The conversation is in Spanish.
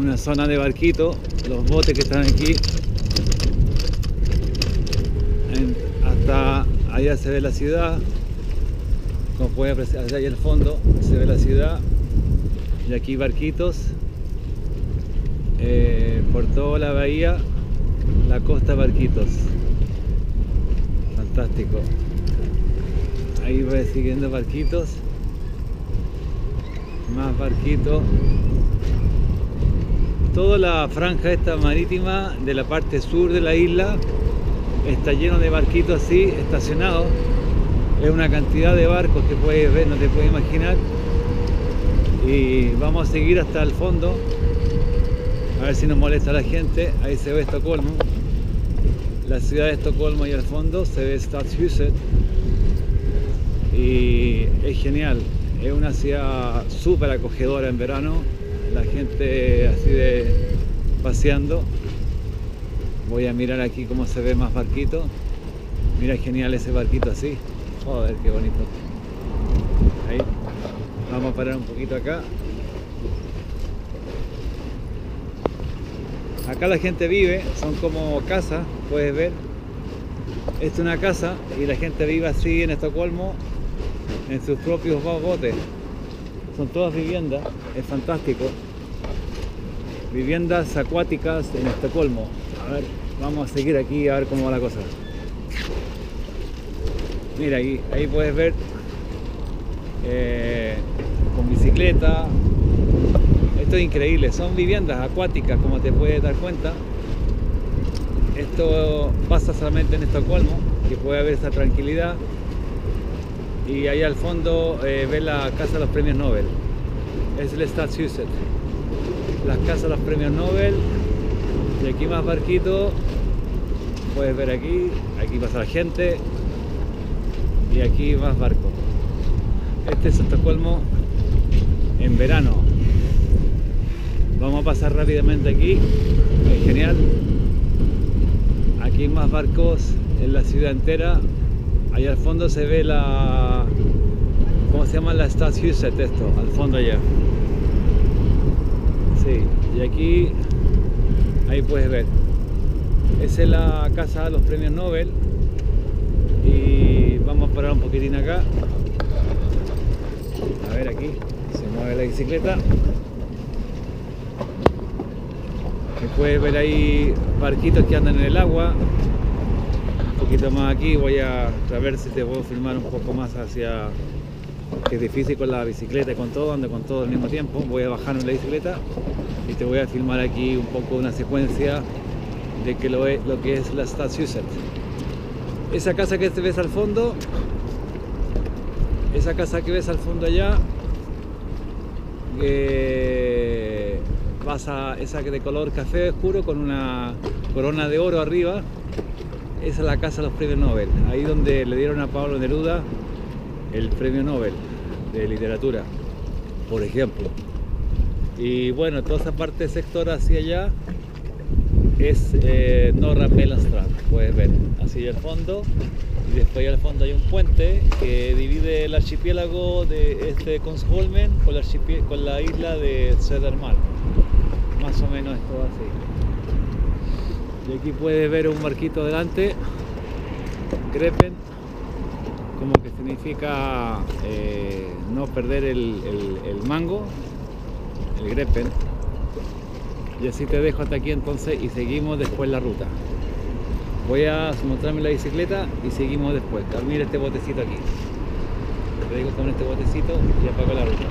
una zona de barquito, los botes que están aquí. Hasta allá se ve la ciudad, como pueden apreciar allá el fondo se ve la ciudad y aquí barquitos eh, por toda la bahía, la costa barquitos. Fantástico. Ahí voy siguiendo barquitos. Más barquitos. Toda la franja esta marítima de la parte sur de la isla está lleno de barquitos así, estacionados. Es una cantidad de barcos que puedes ver, no te puedes imaginar. Y vamos a seguir hasta el fondo. A ver si nos molesta la gente. Ahí se ve Estocolmo. La ciudad de Estocolmo ahí al fondo se ve Stadshuset. Y es genial. Es una ciudad súper acogedora en verano. La gente así de paseando. Voy a mirar aquí cómo se ve más barquito. Mira genial ese barquito así. Joder, qué bonito. Ahí. Vamos a parar un poquito acá. Acá la gente vive, son como casas, puedes ver. Esta es una casa y la gente vive así en Estocolmo en sus propios bo- botes. Son todas viviendas, es fantástico. Viviendas acuáticas en Estocolmo. A ver, vamos a seguir aquí a ver cómo va la cosa. Mira, ahí, ahí puedes ver eh, con bicicleta. Esto es increíble, son viviendas acuáticas, como te puedes dar cuenta. Esto pasa solamente en Estocolmo, que puede haber esa tranquilidad. Y ahí al fondo eh, ves la Casa de los Premios Nobel. Es el Stadshuset. Las casas de los Premios Nobel. Y aquí más barquito. Puedes ver aquí. Aquí pasa la gente. Y aquí más barcos. Este es Estocolmo en verano. Vamos a pasar rápidamente aquí. Es genial. Aquí más barcos en la ciudad entera. Allá al fondo se ve la. ¿Cómo se llama la Stadshuset esto? Al fondo allá. Sí, y aquí. Ahí puedes ver. Esa es la casa de los premios Nobel. Y vamos a parar un poquitín acá. A ver aquí. Se mueve la bicicleta. Puedes ver ahí barquitos que andan en el agua. Un poquito más aquí voy a, a ver si te puedo filmar un poco más hacia que es difícil con la bicicleta y con todo, ando con todo al mismo tiempo. Voy a bajarme la bicicleta y te voy a filmar aquí un poco una secuencia de que lo, es, lo que es la Stadshuset. Esa casa que te ves al fondo, esa casa que ves al fondo allá, que pasa esa que de color café oscuro con una corona de oro arriba, esa es la casa de los premios Nobel, ahí donde le dieron a Pablo Neruda el premio Nobel de literatura, por ejemplo. Y bueno, toda esa parte sector hacia allá es eh, Norra Mellanstrand, puedes ver, así al fondo. Y después allá al fondo hay un puente que divide el archipiélago de este de Konsholmen con la, isla de Södermalm. Más o menos es todo así. Y aquí puedes ver un barquito delante, Grepen, como que significa eh, no perder el, mango, el Grepen. Y así te dejo hasta aquí entonces y seguimos después la ruta. Voy a mostrarme la bicicleta y seguimos después. Mira este botecito aquí. Te digo con este botecito y apago la ruta.